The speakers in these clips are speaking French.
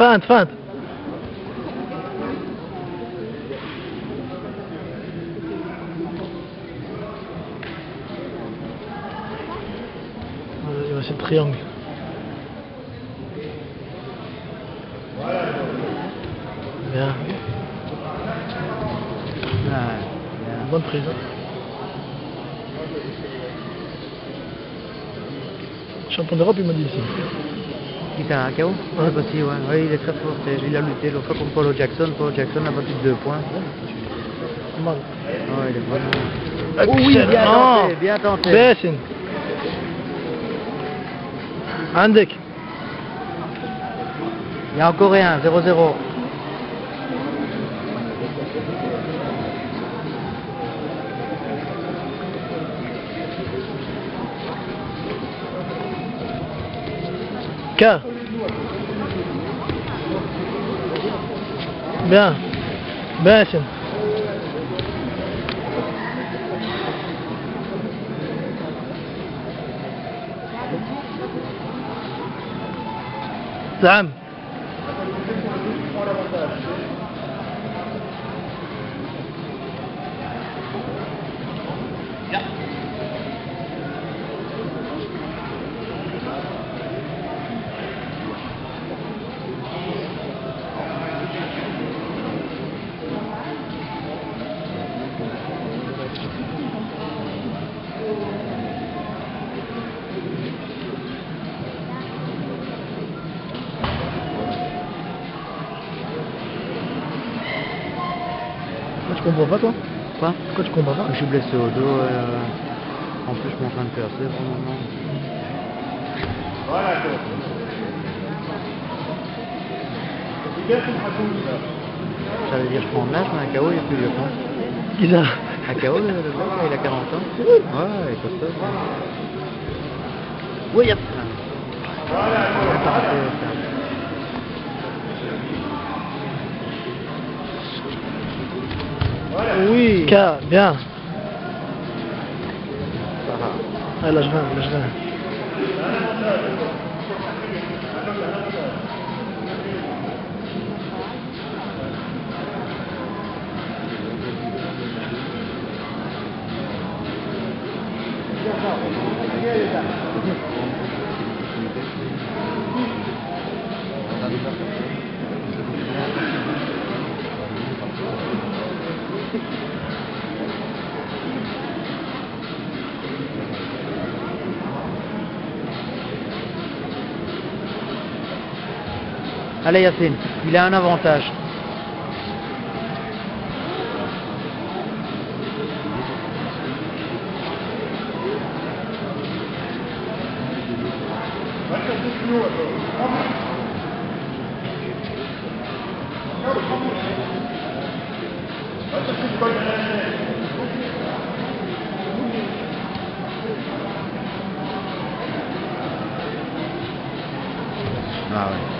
Il va essayer le triangle. Bien, Ah, bonne prise. hein. Champion d'Europe, il m'a dit ici. Kita KO Oui, ouais, bah il est très fort. Il a lutté l'autre fois contre Polo Jackson. Polo Jackson a battu de deux points. Mal. Ah, il est bon. Oh, ah oui, bien tenté, ah. bien tenté. Andek. Il y a encore rien, 0-0. K Bien باسم نعم. Pourquoi tu comprends pas toi? Quoi? Pourquoi tu comprends pas? Je suis blessé au dos. euh, En plus, je suis en train de percer pour le moment. J'allais dire, je prends de l'âge, mais un KO, il est plus vieux que moi. Il a... Un KO, le, mec, il a 40 ans. Ouais, il est costaud. Oui, yep. Il a raté, Oui K, bien. Ah, là je viens, là je viens. Allez Yacine, il a un avantage. Ah ouais.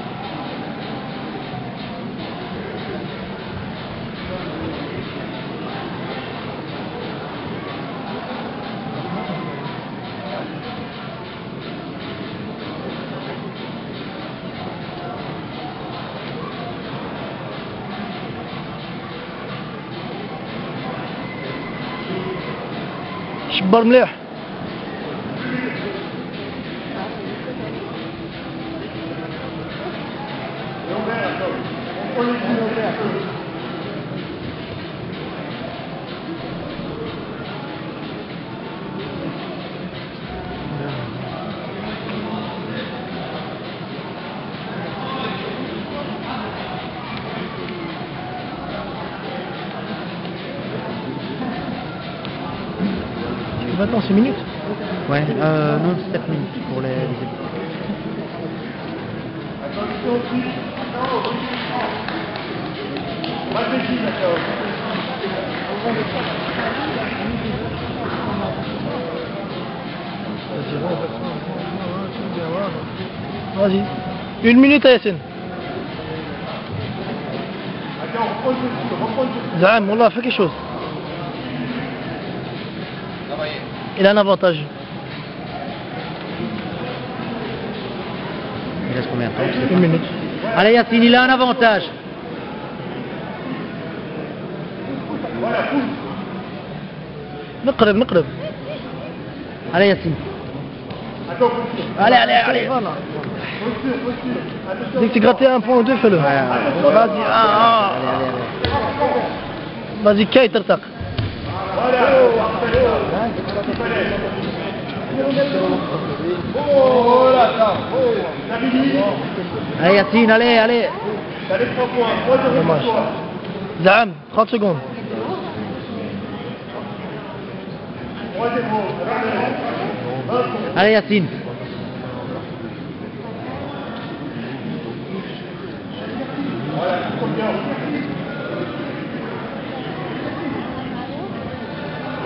كيكبر مليح. Maintenant, 6 minutes. Ouais, euh, non, 7 minutes pour les, les. Vas-y. Une minute, Yassine. Zaham, Wallah, fais quelque chose. Il a un avantage. Il reste combien de temps je sais pas. Une minute. Allez Yacine, il a un avantage. نقرب نقرب Allez Yacine. Allez, allez, allez. Voilà. Dès que tu gratté un point ou deux, fais-le. Ouais, ouais. Vas-y, ah, ah. Allez, allez, allez. vas-y, كاي ترتق هيا ياسين عليه عليه زعم خط سجون عليه ياسين.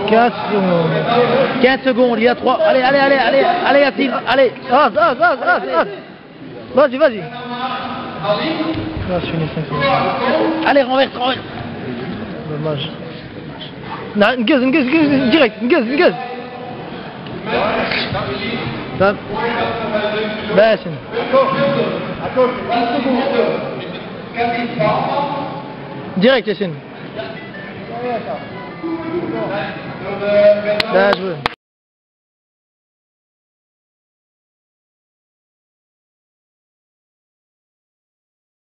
15 secondes, il y a 3. Allez, allez, allez, allez, allez, Yacine, allez. Vas-y, vas-y. Allez, renverse, renverse. Dommage. Non, une gueuse, une gueuse, une direct, une gueuse, une gueuse. Direct, Yacine. 10